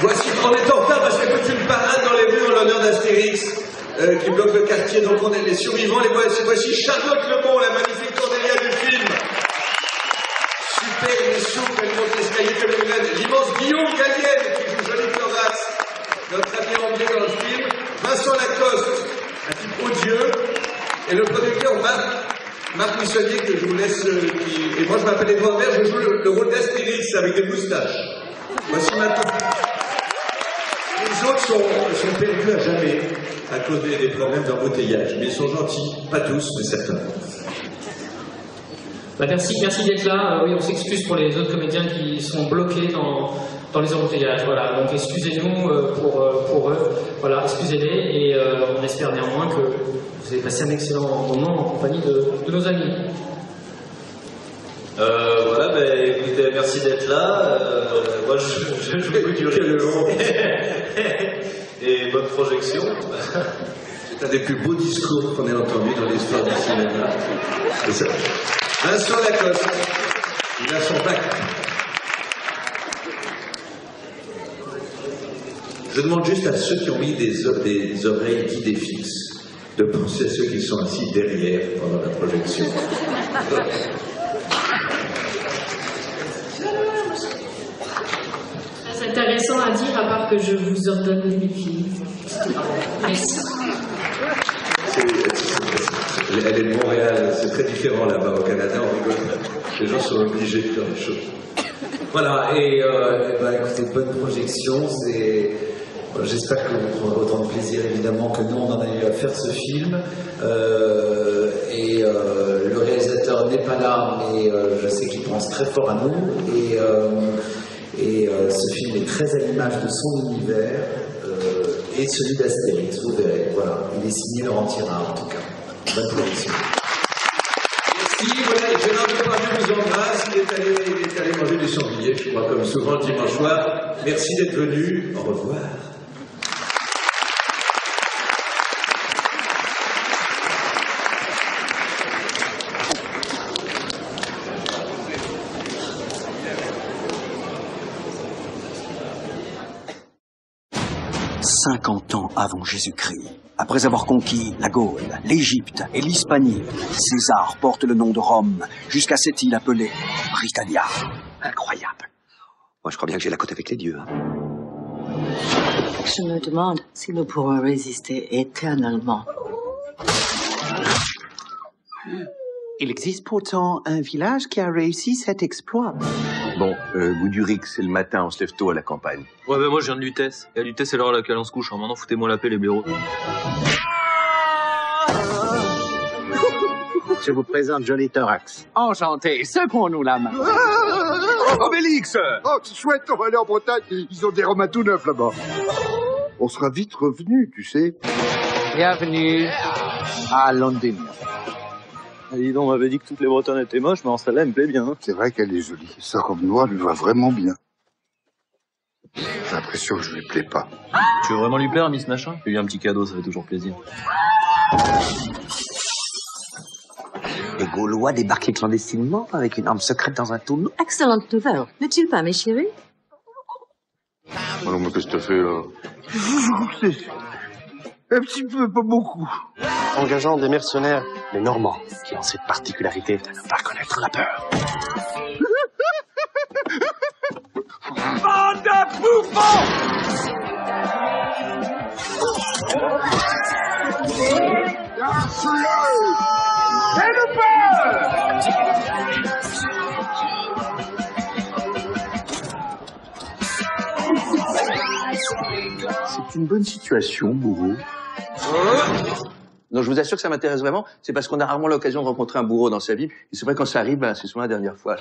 Voici, on est en retard parce qu'il y a toute une parade dans les rues en l'honneur d'Astérix euh, qui bloque le quartier. Donc on est les survivants. Les voici, Charlotte Lebon, la magnifique Cordélia du film. Super, elle est souple, elle monte l'escalier comme une reine. L'immense Guillaume Gallienne qui joue Jolie Florax, notre ami anglais dans le film. Vincent Lacoste, un type odieux. Et le producteur Marc, Marc Missonnier que je vous laisse. euh, qui- Et moi je m'appelle Edouard Vert, je joue le, le rôle d'Astérix avec des moustaches. Voici maintenant. Les autres sont, sont perdus à jamais à cause des, des problèmes d'embouteillage. Mais ils sont gentils, pas tous, mais certains. Bah, merci, merci d'être là. Euh, oui, on s'excuse pour les autres comédiens qui sont bloqués dans, dans les embouteillages. Voilà, donc excusez-nous euh, pour, euh, pour eux. Voilà, excusez-les et euh, on espère néanmoins que vous avez passé un excellent moment en compagnie de, de nos amis. Euh, voilà, ben, écoutez, merci d'être là. Euh, moi, je, je joue du Et bonne projection. C'est un des plus beaux discours qu'on ait entendu dans l'histoire du cinéma. C'est ça. Vincent Lacoste, il a son bac. Je demande juste à ceux qui ont mis des, oreilles guidées fixes de penser à ceux qui sont assis derrière pendant la projection. Très intéressant à dire, à part que je vous ordonne d'aimer Elle est de Montréal, c'est très différent là-bas au Canada, on rigole. Les gens sont obligés de faire des choses. Voilà, et ben, écoutez, bonne projection. J'espère que vous prendrez autant de plaisir évidemment que nous on en a eu à faire ce film. Euh, et euh, le réalisateur n'est pas là, mais je sais qu'il pense très fort à nous. Et, et ce film est très à l'image de son univers et celui d'Astérix. Vous verrez. Voilà, il est signé Laurent Tirard en tout cas. Bonne projection. Merci, voilà, et Gérard Depardieu vous embrasse, il est allé, manger des sangliers, je crois, comme souvent le dimanche soir. Merci d'être venu, au revoir. « 50 ans avant Jésus-Christ, après avoir conquis la Gaule, l'Égypte et l'Hispanie, César porte le nom de Rome jusqu'à cette île appelée Britannia. Incroyable. Moi, je crois bien que j'ai la cote avec les dieux. hein. Je me demande si nous pourrons résister éternellement. Il existe pourtant un village qui a réussi cet exploit. Bon, euh, goût du riz, c'est le matin, on se lève tôt à la campagne. Ouais, ben moi, je viens de Lutèce. Et à Lutèce, c'est l'heure à laquelle on se couche. Alors maintenant, foutez-moi la paix, les blaireaux. Je vous présente Johnny Thorax. Enchanté, secouons-nous la main. Obélix Oh, c'est chouette, on va aller en Bretagne. Ils ont des romains tout neufs là-bas. On sera vite revenu, tu sais. Bienvenue à London. Ah, dis donc, on m'avait dit que toutes les Bretonnes étaient moches, mais en celle-là, elle me plaît bien. hein. C'est vrai qu'elle est jolie. Sa robe noire lui va vraiment bien. J'ai l'impression que je lui plais pas. Tu veux vraiment lui plaire, Miss Machin? Fais-lui un petit cadeau, ça fait toujours plaisir. Les Gaulois débarquaient clandestinement avec une arme secrète dans un tonneau. Excellente nouvelle, n'est-il pas, mes chéris? Alors, mais qu'est-ce que t'as fait, là? Un petit peu, pas beaucoup. Engageant des mercenaires, les Normands, qui ont cette particularité de ne pas connaître la peur. Bande de bouffons C'est une bonne situation, bourreau. Non, je vous assure que ça m'intéresse vraiment. C'est parce qu'on a rarement l'occasion de rencontrer un bourreau dans sa vie. Et c'est vrai, quand ça arrive, ben, c'est souvent la dernière fois.